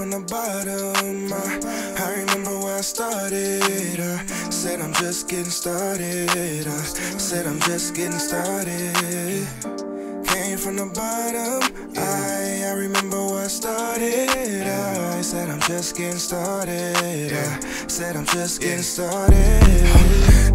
bottom. I, I remember where I started. I said I'm just getting started. I said I'm just getting started. Came from the bottom. I, I remember where I started. I said I'm just getting started. I said I'm just getting started.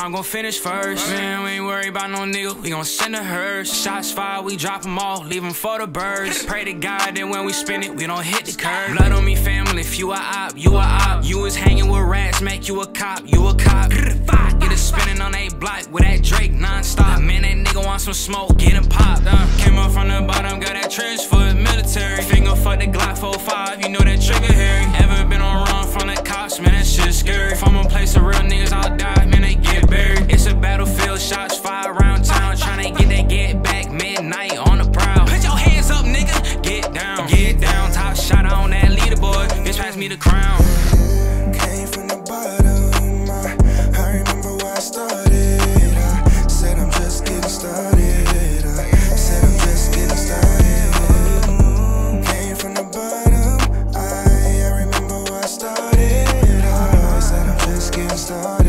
I'm gon' finish first. Man, we ain't worried about no nigga, we gon' send a hearse. Shots fired, we drop them all, leave them for the birds. Pray to God that when we spin it, we don't hit the curb. Blood on me, family, if you a op, you a op. You was hanging with rats, make you a cop, you a cop. Get it spinning on a block with that Drake non-stop. Man, that nigga want some smoke, get him popped. Uh, came up from the bottom, got that trench foot, military. Finger for the Glock 45, you know that me the crown. Came from the bottom. I, I remember why I started. I said I'm just getting started. I said I'm just getting started. Came from the bottom. I, I remember why I started. I said I'm just getting started.